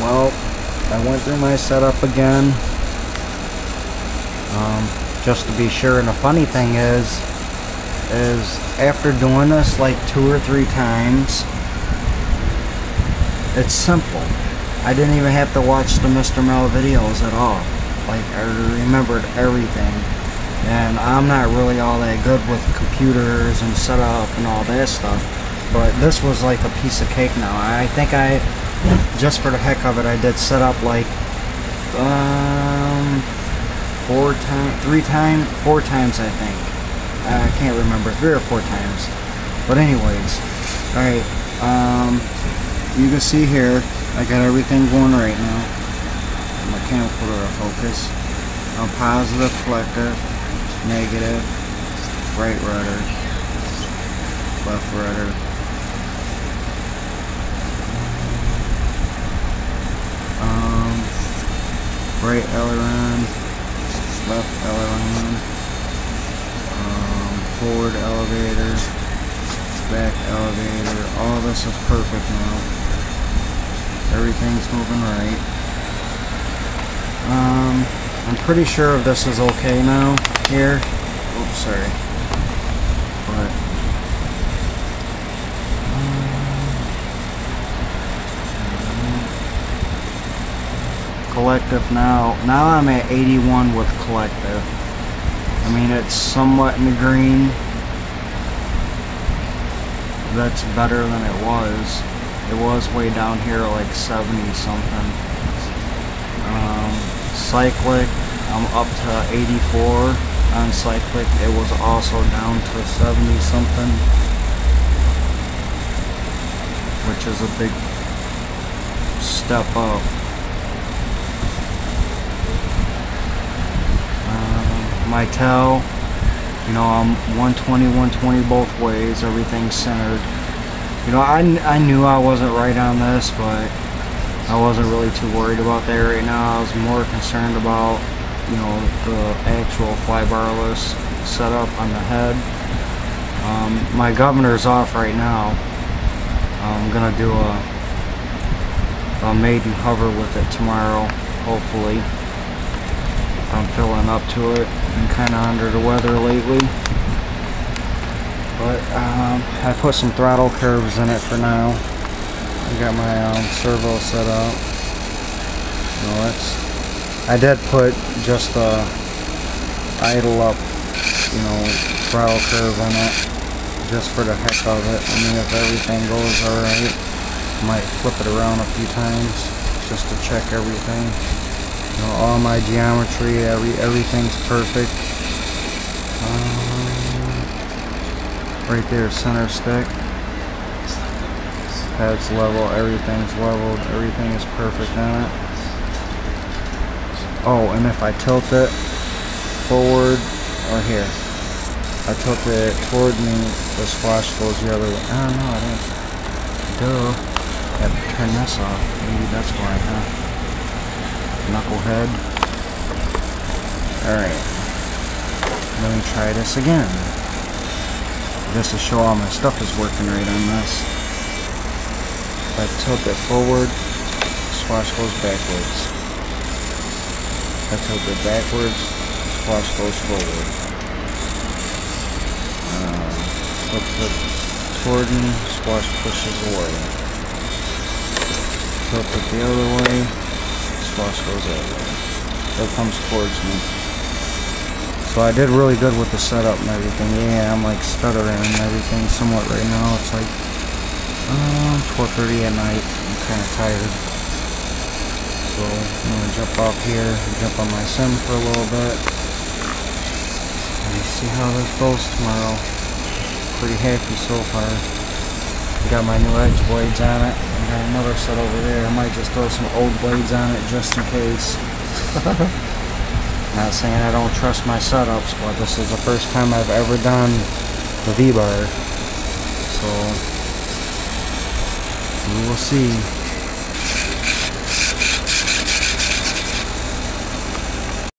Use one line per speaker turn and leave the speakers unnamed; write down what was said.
well, I went through my setup again. Um, just to be sure, and the funny thing is, is after doing this like two or three times, it's simple. I didn't even have to watch the Mr. Mel videos at all. Like, I remembered everything. And I'm not really all that good with computers and setup and all that stuff. But this was like a piece of cake now. I think I, just for the heck of it, I did set up like, um, four times, three times, four times I think. I can't remember, three or four times. But anyways, alright, um, you can see here, I got everything going right now. My out of focus. I'm positive collective, negative, right rudder, left rudder. Um, right aileron, left aileron, um, forward elevator, back elevator. All this is perfect now. Everything's moving right. Um, I'm pretty sure this is okay now here. Oops, sorry. But um, collective now. Now I'm at 81 with collective. I mean, it's somewhat in the green. That's better than it was. It was way down here like 70 something. Um, cyclic, I'm up to 84 on cyclic. It was also down to 70 something. Which is a big step up. Um, my tail, you know, I'm 120, 120 both ways. Everything's centered. You know, I, I knew I wasn't right on this, but I wasn't really too worried about that right now. I was more concerned about, you know, the actual flybarless setup on the head. Um, my governor's off right now. I'm gonna do a, a maiden hover with it tomorrow, hopefully. Feeling up to it. I'm kind of under the weather lately. But um, I put some throttle curves in it for now. I got my um, servo set up. I did put just a idle up, you know, throttle curve in it just for the heck of it. I mean, if everything goes alright, might flip it around a few times just to check everything. Know, all my geometry, every everything's perfect. Um, right there center stick. Head's level everything's leveled everything is perfect on it. Oh and if I tilt it forward or here. I tilt it toward me the swash goes the other way. I don't know I didn't duh. I have to turn this off. Maybe that's why huh knucklehead alright let me try this again just to show all my stuff is working right on this. If I tilt it forward, swash goes backwards. If I tilt it backwards, swash goes forward. Uh, tilt it toward me, swash pushes away. Tilt it the other way, swash goes that comes towards me. So I did really good with the setup and everything. Yeah, I'm like stuttering and everything somewhat right now. It's like uh, 12.30 at night. I'm kind of tired. So I'm going to jump off here, jump on my sim for a little bit. And see how this goes tomorrow. Pretty happy so far. Got my new edge blades on it. Got another set over there. I might just throw some old blades on it just in case. Not saying I don't trust my setups, but this is the first time I've ever done the V-bar. So, we will see.